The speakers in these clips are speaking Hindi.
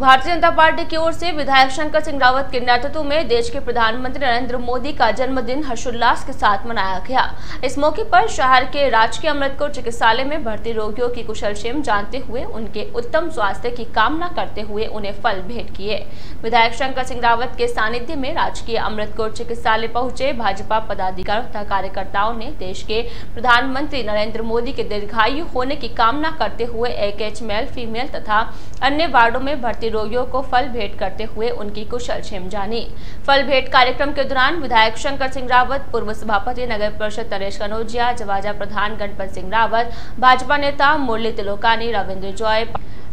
भारतीय जनता पार्टी की ओर से विधायक शंकर सिंह रावत के नेतृत्व में देश के प्रधानमंत्री नरेंद्र मोदी का जन्मदिन हर्षोल्लास के साथ मनाया गया। इस मौके पर शहर के राजकीय अमृतकोट चिकित्सालय में भर्ती रोगियों की कुशल क्षेम जानते हुए, उनके उत्तम स्वास्थ्य की कामना करते हुए उन्हें फल भेंट किए। विधायक शंकर सिंह रावत के सानिध्य में राजकीय अमृतकोट चिकित्सालय पहुँचे भाजपा पदाधिकारी तथा कार्यकर्ताओं ने देश के प्रधानमंत्री नरेंद्र मोदी के दीर्घायु होने की कामना करते हुए एक एच मेल फीमेल तथा अन्य वार्डो में भर्ती रोगियों को फल भेंट करते हुए उनकी कुशल क्षेम जानी फल भेंट कार्यक्रम के दौरान विधायक शंकर सिंह रावत, पूर्व सभापति नगर परिषद नरेश कनौजिया जवाजा प्रधान गणपत सिंह रावत, भाजपा नेता मुरली तिलोकानी रविन्द्र जॉय,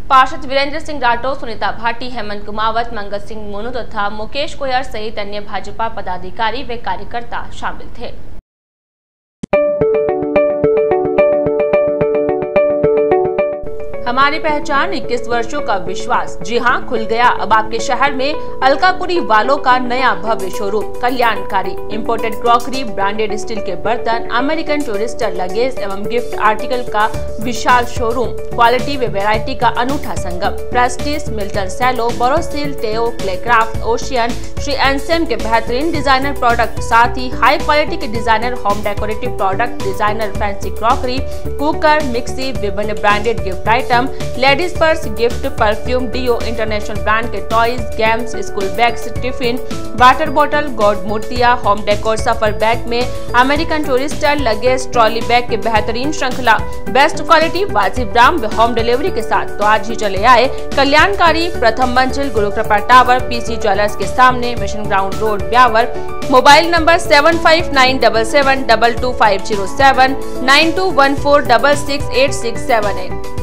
पार्षद वीरेंद्र सिंह राठौर, सुनीता भाटी, हेमंत कुमावत मंगल सिंह मोनू तथा मुकेश कोयर सहित अन्य भाजपा पदाधिकारी व कार्यकर्ता शामिल थे। हमारी पहचान 21 वर्षों का विश्वास। जी हाँ खुल गया। अब आपके शहर में अलकापुरी वालों का नया भव्य शोरूम कल्याणकारी। इम्पोर्टेड क्रॉकरी ब्रांडेड स्टील के बर्तन अमेरिकन टूरिस्टर लगेज एवं गिफ्ट आर्टिकल का विशाल शोरूम क्वालिटी व वेराइटी का अनूठा संगम। Prestige Milton Cello Borosil टेओ Claycraft Ocean Shri एनसेम के बेहतरीन डिज़ाइनर प्रोडक्ट साथ ही हाई क्वालिटी के designer home decorative product designer fancy crockery cooker mixie विभिन्न branded gift item ladies purse gift perfume deo international brand के toys games school bags tiffin water bottle god मूर्तिया होम डेकोर सफ़र बैग में American Tourister luggage trolley bag के बेहतरीन श्रृंखला। बेस्ट क्वालिटी वाजिब दाम होम डिलीवरी के साथ। तो आज ही चले आए कल्याणकारी प्रथम मंजिल गुरु कृपा टावर पीसी ज्वेलर्स के सामने mission ground road Beawar. Mobile number seven five nine double seven double two five zero seven nine two one four double six eight six seven eight